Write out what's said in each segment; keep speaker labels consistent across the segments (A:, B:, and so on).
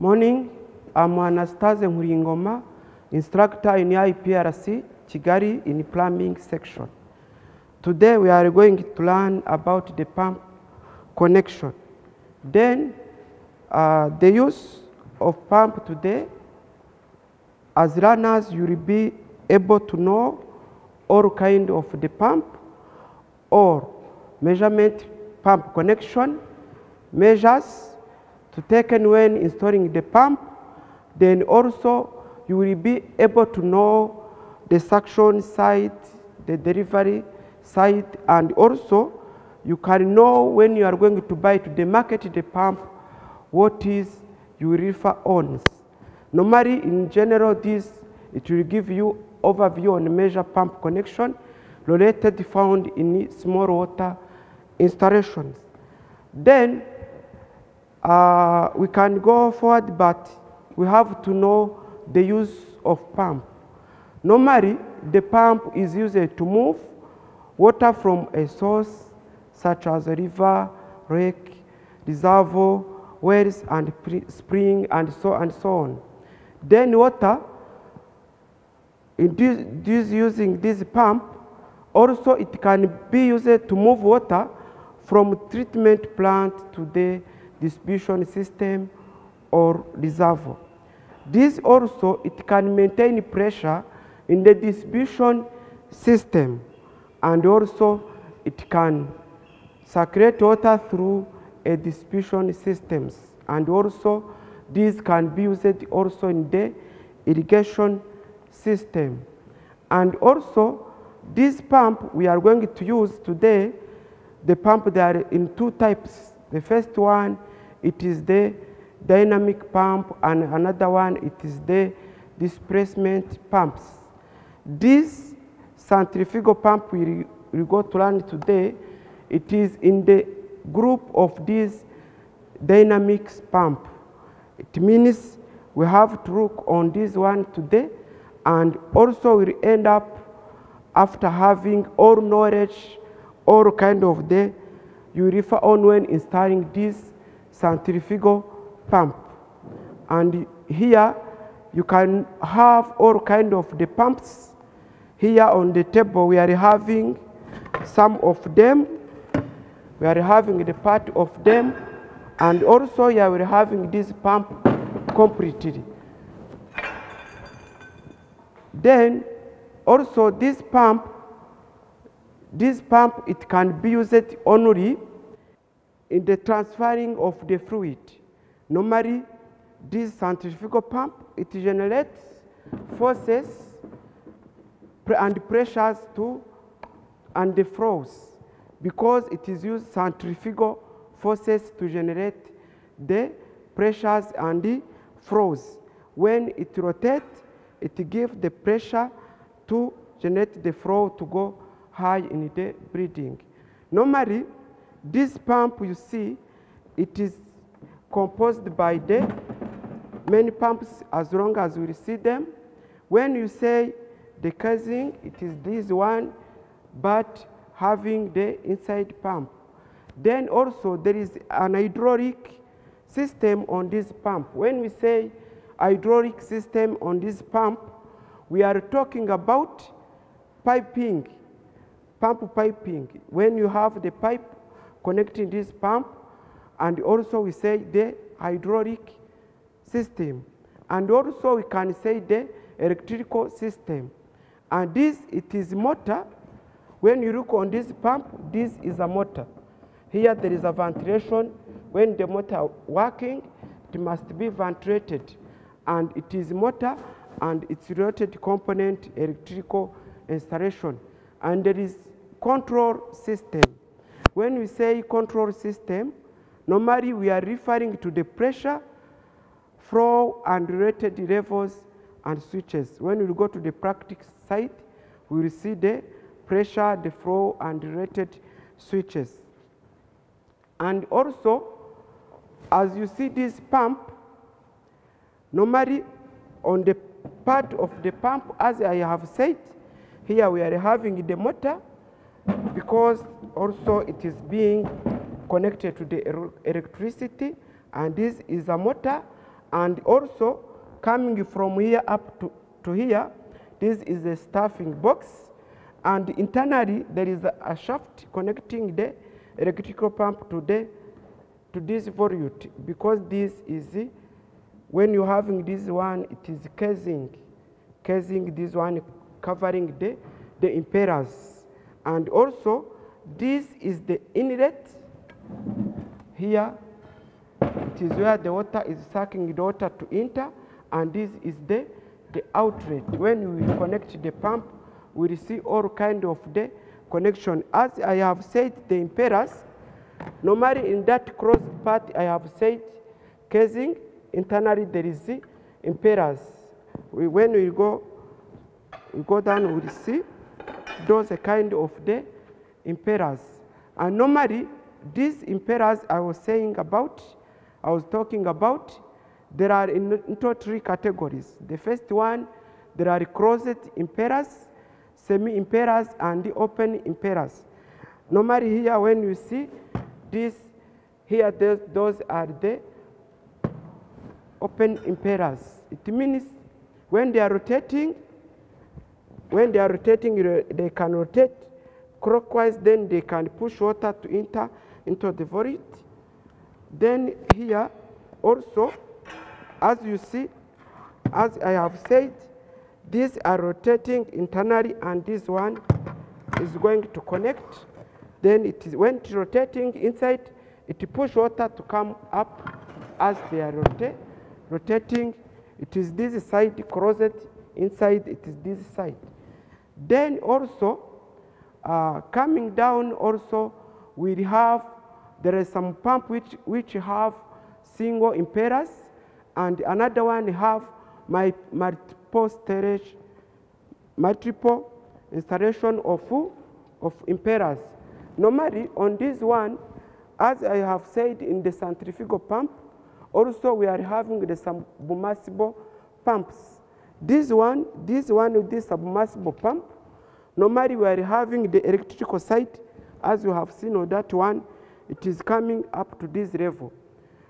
A: Morning, I'm Anastasia Nkuringoma, instructor in IPRC Kigali in the plumbing section. Today we are going to learn about the pump connection. Then uh, the use of pump today, as learners you will be able to know all kind of the pump or measurement pump connection, measures to taken when installing the pump, then also you will be able to know the suction side, the delivery side, and also you can know when you are going to buy to the market the pump, what is refer on. Normally, in general, this it will give you overview on major pump connection related found in small water installations. Then uh, we can go forward, but we have to know the use of pump. Normally, the pump is used to move water from a source such as a river, lake, reservoir, wells, and spring, and so and so on. Then water, using this pump, also it can be used to move water from treatment plant to the distribution system or reservoir. This also, it can maintain pressure in the distribution system and also it can circulate water through a distribution systems and also this can be used also in the irrigation system. And also this pump we are going to use today, the pump they are in two types. The first one, it is the dynamic pump and another one, it is the displacement pumps. This centrifugal pump we will go to learn today, it is in the group of this dynamics pump. It means we have to look on this one today and also we end up after having all knowledge, all kind of the you refer on when installing this centrifugal pump. And here you can have all kind of the pumps. Here on the table we are having some of them. We are having the part of them. And also here we are having this pump completely. Then also this pump, this pump, it can be used only in the transferring of the fluid. Normally, this centrifugal pump, it generates forces and pressures to and the flows because it is used centrifugal forces to generate the pressures and the flows. When it rotates, it gives the pressure to generate the flow to go high in the breathing. Normally, this pump you see, it is composed by the many pumps as long as we see them. When you say the casing, it is this one, but having the inside pump. Then also there is an hydraulic system on this pump. When we say hydraulic system on this pump, we are talking about piping, pump piping. When you have the pipe connecting this pump, and also we say the hydraulic system. And also we can say the electrical system. And this, it is motor. When you look on this pump, this is a motor. Here there is a ventilation. When the motor working, it must be ventilated. And it is motor and its related component electrical installation. And there is control system. When we say control system, normally we are referring to the pressure, flow, and related levels and switches. When we go to the practice site, we will see the pressure, the flow, and related switches. And also, as you see this pump, normally on the part of the pump, as I have said, here we are having the motor because also it is being connected to the electricity and this is a motor And also coming from here up to, to here, this is a stuffing box. And internally, there is a, a shaft connecting the electrical pump to, the, to this volute because this is, when you're having this one, it is casing, casing this one covering the, the impellers. And also, this is the inlet here it is where the water is sucking the water to enter and this is the, the outlet. When we connect the pump, we will see all kind of the connection. As I have said, the impellers, normally in that cross part I have said casing, internally there is the impellers. We, when we go, we go down, we see those are kind of the impellers. And normally, these impellers I was saying about, I was talking about, there are in, into three categories. The first one, there are closed impellers, semi-impellers, and the open impellers. Normally here, when you see this, here those, those are the open impellers. It means when they are rotating, when they are rotating, they can rotate clockwise, then they can push water to enter into the void. Then here also, as you see, as I have said, these are rotating internally and this one is going to connect. Then it is when it's rotating inside, it push water to come up as they are rota- rotating. It is this side closet, inside it is this side. Then also, uh, coming down also, we have, there is some pump which, which have single impellers and another one have my multiple storage, multiple installation of, of impellers. Normally on this one, as I have said in the centrifugal pump, also we are having the submersible pumps. This one, this one with this submersible pump, normally we are having the electrical side, as you have seen on that one, it is coming up to this level.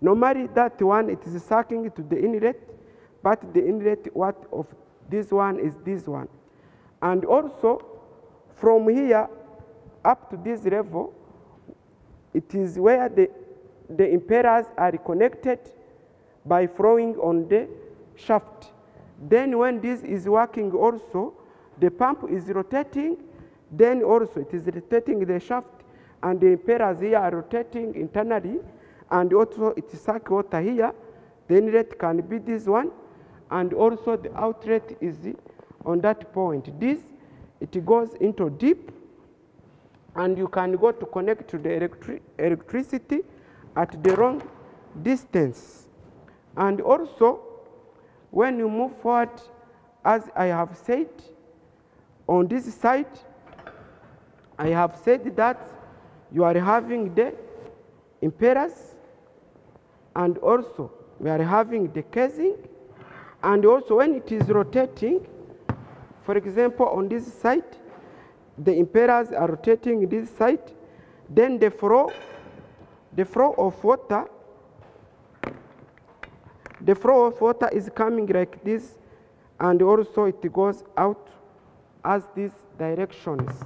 A: Normally that one, it is sucking to the inlet, but the inlet what of this one is this one. And also from here up to this level, it is where the, the impellers are connected by flowing on the shaft. Then when this is working also, the pump is rotating, then also it is rotating the shaft and the impellers here are rotating internally and also it is suck water here. The inlet can be this one and also the outlet is on that point. This, it goes into deep and you can go to connect to the electri electricity at the wrong distance. And also, when you move forward, as I have said, on this side, I have said that you are having the impellers, and also we are having the casing, and also when it is rotating, for example, on this side, the impellers are rotating this side, then the flow, the flow of water, the flow of water is coming like this, and also it goes out as these directions.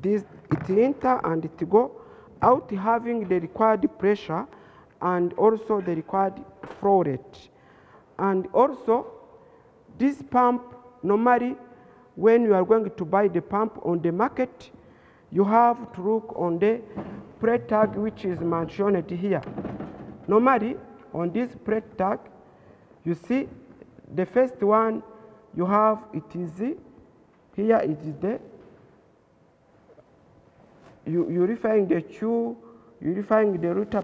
A: This it enter and it go out having the required pressure and also the required flow rate. And also, this pump normally when you are going to buy the pump on the market, you have to look on the plate tag which is mentioned here. Normally, on this plate tag, you see the first one you have it is here it is the you you refining the Q, you refining the liter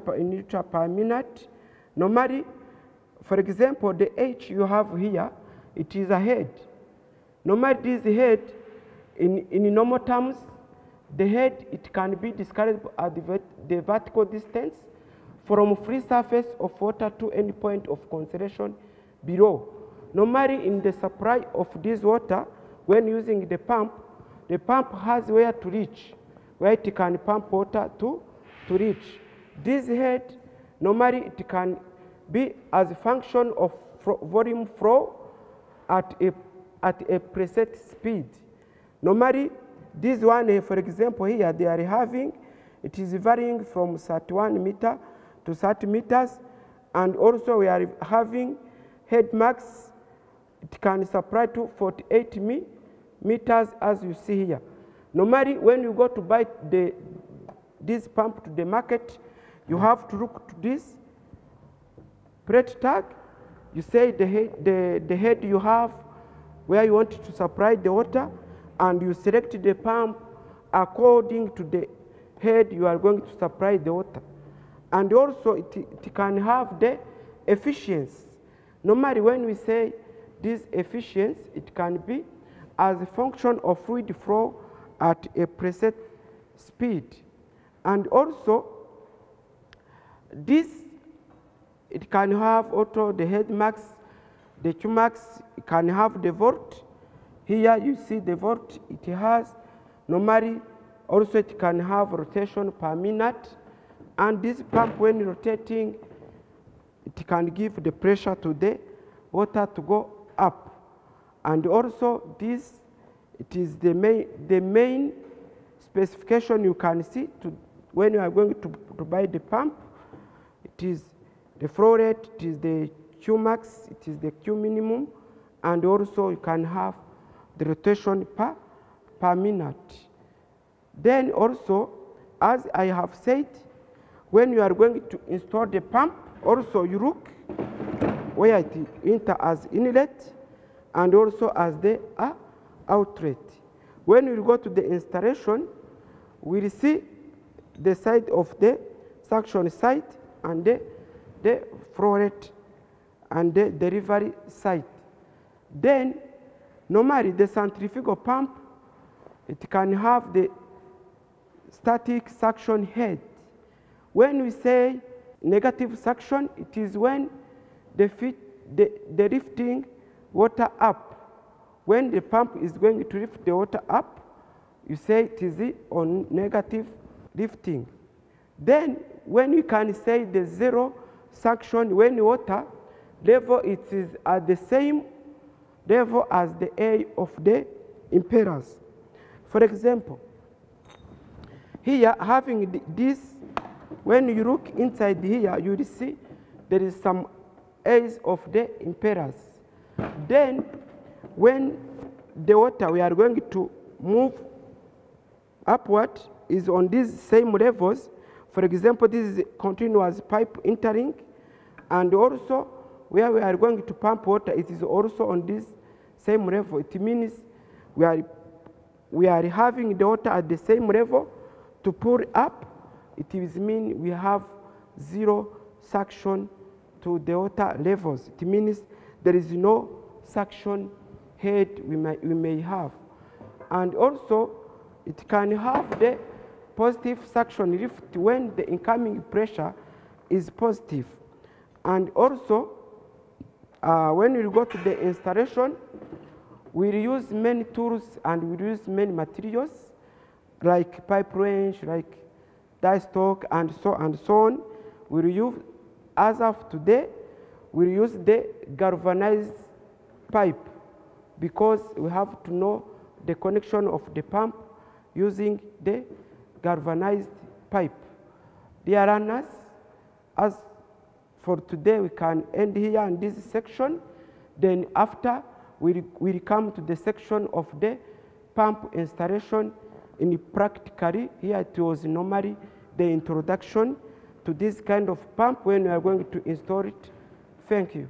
A: per, minute. Normally, for example, the H you have here, it is a head. Normally, this head, in, in normal terms, the head, it can be described at the, vert- the vertical distance from free surface of water to any point of concentration below. Normally, in the supply of this water, when using the pump, the pump has where to reach, where it can pump water to, to reach. This head, normally it can be as a function of volume flow at a, at a preset speed. Normally, this one, eh, for example, here they are having, it is varying from 31 meter to 30 meters, and also we are having head max, it can supply to 48 me- meters as you see here. Normally, when you go to buy the, this pump to the market, you mm-hmm. have to look to this plate tag. You say the head, the, the head you have where you want to supply the water, and you select the pump according to the head you are going to supply the water. And also, it, it can have the efficiency. Normally, when we say this efficiency, it can be as a function of fluid flow at a preset speed. And also, this it can have also the head max, the Q max it can have the volt. Here you see the volt it has. Normally, also it can have rotation per minute. And this pump, when rotating, it can give the pressure to the water to go up. And also this, it is the main, the main specification you can see to, when you are going to, to buy the pump. It is the flow rate, it is the Q max, it is the Q minimum, and also you can have the rotation per, per minute. Then also, as I have said, when you are going to install the pump, also you look where it enter as inlet and also as the uh, outlet. When you go to the installation, we will see the side of the suction side and the, the flow rate and the delivery side. Then, normally the centrifugal pump, it can have the static suction head. When we say negative suction, it is when the, the, the lifting water up. When the pump is going to lift the water up, you say it is on negative lifting. Then when you can say the zero suction, when water level it is at the same level as the A of the impedance. For example, here having this, when you look inside here, you will see there is some A's of the impedance. Then when the water we are going to move upward is on these same levels. For example, this is continuous pipe entering, and also where we are going to pump water, it is also on this same level. It means we are we are having the water at the same level to pour up. It is mean we have zero suction to the water levels. It means there is no suction head we may, we may have. And also, it can have the positive suction lift when the incoming pressure is positive. And also, uh, when we go to the installation, we use many tools and we use many materials like pipe wrench, like die stock, and so and so on. We use, as of today, we use the galvanized pipe because we have to know the connection of the pump using the galvanized pipe. Dear runners, as for today we can end here in this section. Then after we will come to the section of the pump installation in practically here it was normally the introduction to this kind of pump when we are going to install it. Thank you.